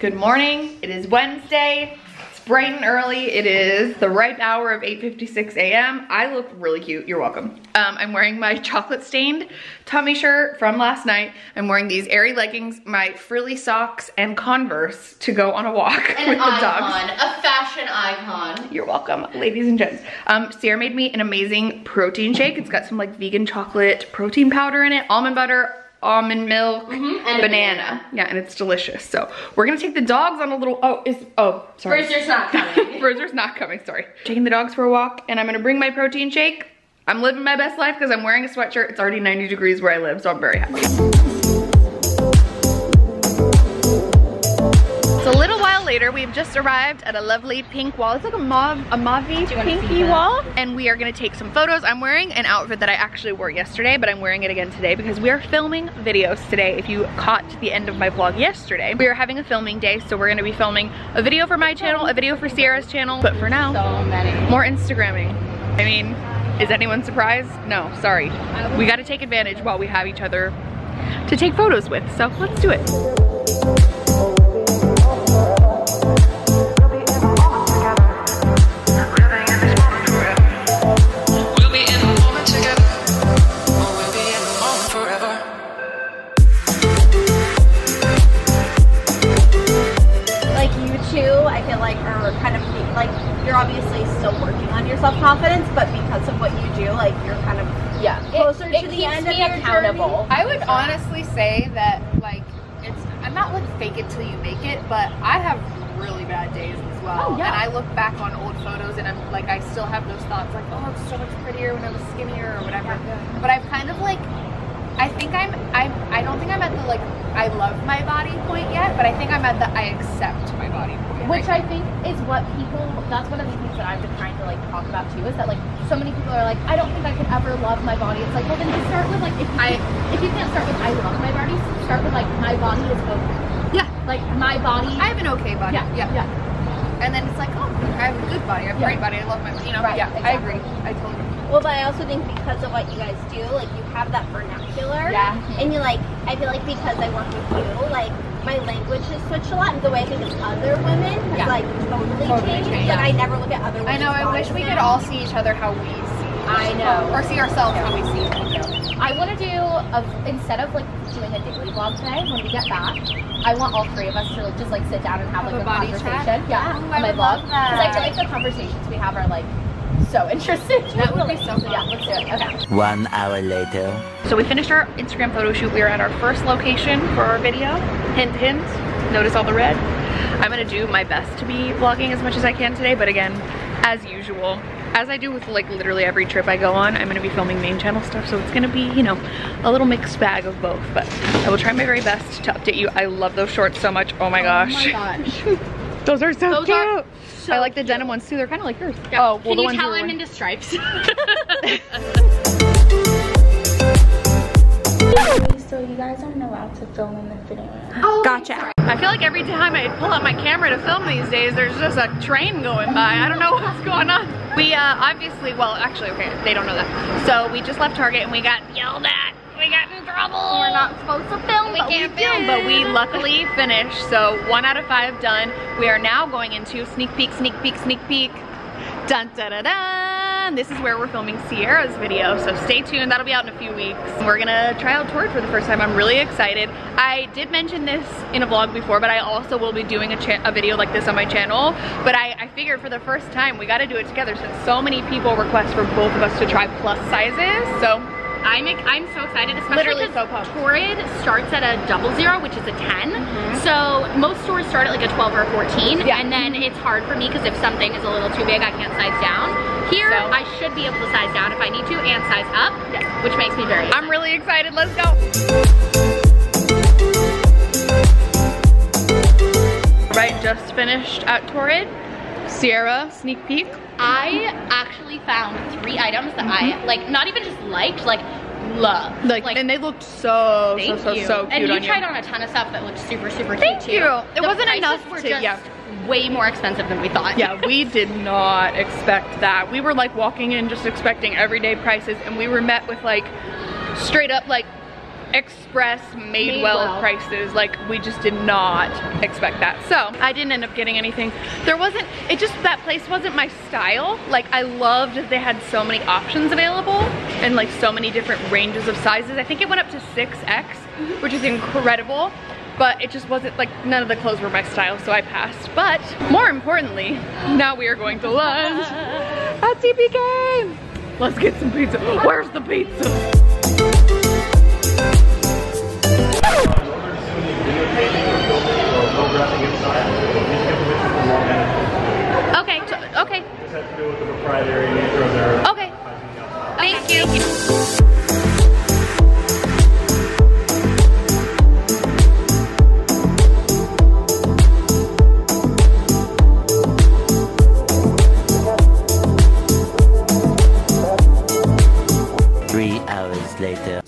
Good morning, it is Wednesday. It's bright and early. It is the ripe hour of 8.56 a.m. I look really cute, you're welcome. Um, I'm wearing my chocolate stained tummy shirt from last night. I'm wearing these airy leggings, my frilly socks, and Converse to go on a walk An with the icon, dogs. a fashion icon. You're welcome, ladies and gents. Um, Sierra made me an amazing protein shake. It's got some like vegan chocolate protein powder in it, almond butter, almond milk, mm-hmm, and banana. banana. Yeah, and it's delicious. So we're gonna take the dogs on a little, oh, is, oh, sorry. Bruiser's not coming. Bruiser's not coming, sorry. Taking the dogs for a walk and I'm gonna bring my protein shake. I'm living my best life because I'm wearing a sweatshirt. It's already 90 degrees where I live, so I'm very happy. Later, we've just arrived at a lovely pink wall. It's like a mauve, a mauve pinky wall. And we are gonna take some photos. I'm wearing an outfit that I actually wore yesterday, but I'm wearing it again today because we are filming videos today. If you caught the end of my vlog yesterday, we are having a filming day. So we're gonna be filming a video for my channel, a video for Sierra's channel. But for now, So more Instagramming. I mean, is anyone surprised? No, sorry. We gotta take advantage while we have each other to take photos with. So let's do it. Two, I feel like are kind of like you're obviously still working on your self confidence, but because of what you do, like you're kind of Yeah. closer it, to it the end of your accountable. I would honestly say that like it's I'm not like fake it till you make it, but I have really bad days as well. Oh, yeah. And I look back on old photos and I'm like I still have those thoughts like, oh it's so much prettier when I was skinnier or whatever. Yeah. But I've kind of like I think I'm I'm I don't think I'm at the like I love my body point yet, but I think I'm at the I accept my body point. Which I think is what people, that's one of the things that I've been trying to like talk about too, is that like so many people are like, I don't think I could ever love my body. It's like, well then you start with like, if you, I- if you can't start with I love my body, start with like my body is okay. Yeah. Like my body. I have an okay body. yeah, yeah. yeah. And then it's like, oh, I have a good body. I have a Yeah. great body. I love my, you know, Right, yeah, I agree. I totally agree. Well, but I also think because of what you guys do, like you have that vernacular. Yeah. And you like, I feel like because I work with you, like my language has switched a lot, and the way I think of other women has Yeah. like totally, Totally changed. changed, Like yeah. I never look at other women. I know. I wish bodies we could all see each other how we see. I know. Or see ourselves how we see each other. I want to do a, instead of like doing a daily vlog today when we get back. I want all three of us to like, just like sit down and have, Have like a a, body conversation. chat? Yeah, Oh, on I my vlog love that. because I feel like the conversations we have are like so interesting. That would be so fun. Yeah, let's do it. Okay. One hour later. So we finished our Instagram photo shoot. We are at our first location for our video. Hint, hint. Notice all the red. I'm gonna do my best to be vlogging as much as I can today, but again, as usual, as I do with like literally every trip I go on, I'm gonna be filming main channel stuff, so it's gonna be, you know, a little mixed bag of both, but I will try my very best to update you. I love those shorts so much. Oh my oh gosh. gosh. Those are so Those cute. are so I like the cute. denim ones too. They're kind of like yours. Oh, well, Can the you ones tell were I'm wearing- into stripes? So you guys aren't allowed to film in the video. Oh, gotcha. I feel like every time I pull out my camera to film these days, there's just a train going by. I don't know what's going on. We uh, obviously, well, actually, okay, they don't know that. So we just left Target and we got yelled at. We got in trouble. We're not supposed to film. We can't film, but we luckily finished. So one out of five done. We are now going into sneak peek, sneak peek, sneak peek. Dun da da dun! This is where we're filming Sierra's video, so stay tuned. That'll be out in a few weeks. We're gonna try out Torrid for the first time. I'm really excited. I did mention this in a vlog before, but I also will be doing a, a video like this on my channel. But I, I figured for the first time, we gotta do it together since so many people request for both of us to try plus sizes. So I'm I'm so excited, especially because so. Torrid starts at a double zero, which is a 10. Mm-hmm. So most stores start at like a 12 or a 14, Yeah. and then it's hard for me because if something is a little too big, I can't size down. Here, So- I should be able to size down if I need to and size up, which makes me very. I'm really excited. Let's go. Right, just finished at Torrid. Sierra, sneak peek. I actually found three items that I mm-hmm. like, not even just liked, like love. Like, like, and they looked so, so, so, so cute and you on tried on a ton of stuff that looked super, super Thank cute too. you. It The wasn't enough were to- just yeah. Way more expensive than we thought. Yeah, we did not expect that. We were like walking in just expecting everyday prices and we were met with like straight up like express made, Madewell, well. prices. Like we just did not expect that. So I didn't end up getting anything. There wasn't, it just, that place wasn't my style. Like I loved that they had so many options available and like so many different ranges of sizes. I think it went up to 6X, mm-hmm. which is incredible. But it just wasn't like, none of the clothes were my style, so I passed. But more importantly, now we are going to lunch at CPK. Let's get some pizza. Where's the pizza? Okay,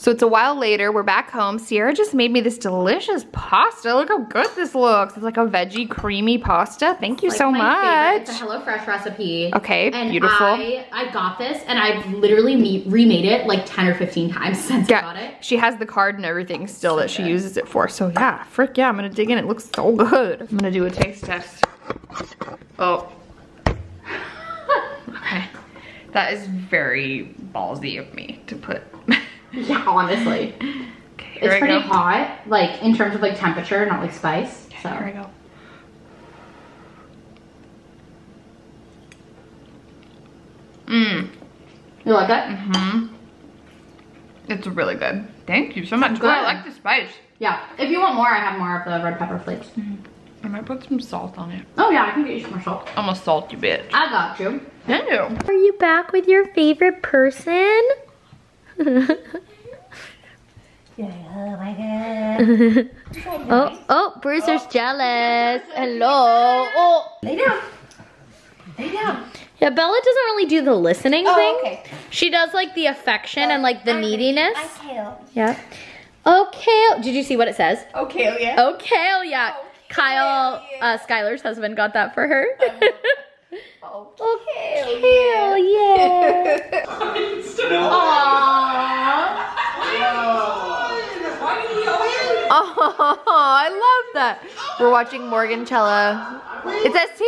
So it's a while later, we're back home. Sierra just made me this delicious pasta. Look how good this looks. It's like a veggie creamy pasta. Thank you Like so much. favorite. It's a HelloFresh recipe. Okay, and beautiful. I, I got this and I've literally me- remade it like 10 or 15 times since I got it. she has the card and everything still that she uses it for. So yeah, frick yeah, I'm gonna dig in. It looks so good. I'm gonna do a taste test. Oh. okay. That is very ballsy of me to put. Yeah, honestly. okay, here It's I pretty go. hot, like in terms of like temperature, not like spice. So Here I go. Mmm. you like it? Mm-hmm. It's really good. Thank you so much. Good. Oh, I like the spice. Yeah. If you want more, I have more of the red pepper flakes. I might put some salt on it. Oh yeah, I can get you some more salt. I'm a salty bitch. I got you. Thank you. Are you back with your favorite person? oh, oh, Bruiser's jealous. Hello. Oh. Lay down. Lay down. Yeah, Bella doesn't really do the listening Oh, thing. okay. She does like the affection and like the neediness. Kale. Yeah. Okay. Did you see what it says? Okay, yeah. Okay, yeah. Kyle, uh, Skylar's husband got that for her. Okay, Hell yeah. Oh, I love that. We're watching Morgan Cella. It says T.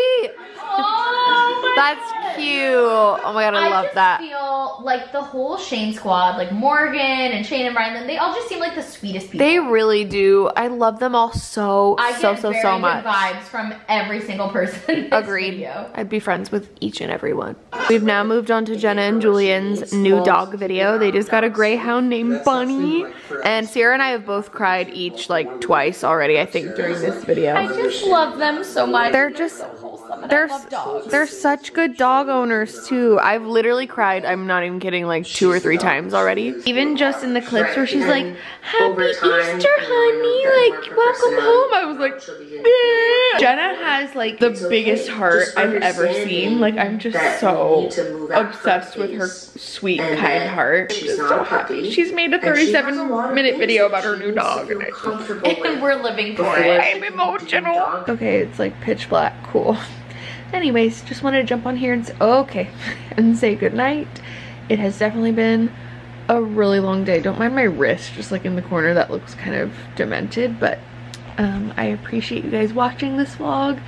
That's cute. Oh my god, I, love that. I just feel like the whole Shane squad, like Morgan and Shane and Brian, they all just seem like the sweetest people. They really do. I love them all so, I so, get so, very so good much. vibes from every single person. in this Agreed. video. I'd be friends with each and every one. We've now moved on to Jenna and Julian's new dog video. They just got a greyhound named Bunny. And Sierra and I have both cried each like twice already, I think, during this video. I just love them so much. They're just wholesome. And they're I love dogs. they're such good dog owners too. I've literally cried. I'm not even kidding, like two or three times already. Even just in the clips where she's like, "Happy Easter, honey! Like, welcome home." I was like, "Yeah." Jenna has like the biggest heart I've ever seen. Like, I'm just so obsessed with her sweet, kind heart. I'm just so happy. She's made a 37 minute video about her new dog, and I just and we're living for it. I'm emotional. Okay, it's like pitch black. Cool. Anyways, just wanted to jump on here and say, okay, and say goodnight. It has definitely been a really long day. Don't mind my wrist, just like in the corner that looks kind of demented, but um, I appreciate you guys watching this vlog.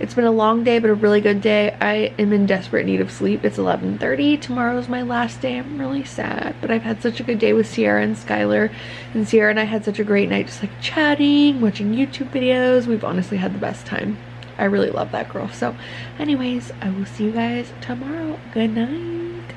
It's been a long day, but a really good day. I am in desperate need of sleep. It's 11.30. Tomorrow is my last day. I'm really sad, but I've had such a good day with Sierra and Skylar. And Sierra and I had such a great night just like chatting, watching YouTube videos. We've honestly had the best time. I really love that girl. So anyways, I will see you guys tomorrow. Good night.